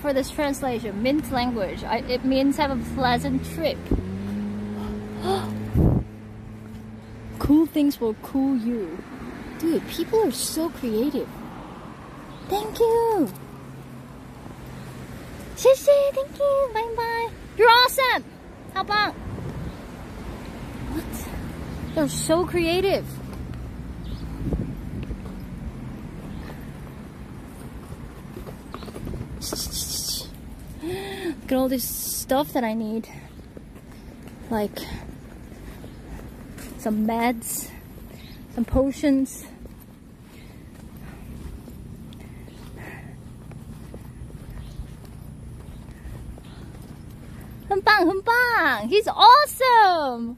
For this translation, mint language, I, it means have a pleasant trip. cool things will cool you. Dude, people are so creative. Thank you. 谢谢, thank you, bye bye. You're awesome. How about? What? They're so creative. Look at all this stuff that I need. Like some meds, some potions. He's awesome!